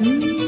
Mmm. you?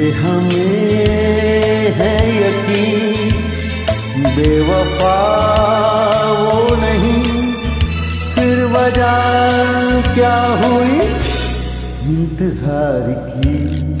पे हमें है यकीन। बेवफा वो नहीं। फिर वजह क्या हुई? इंतज़ार की।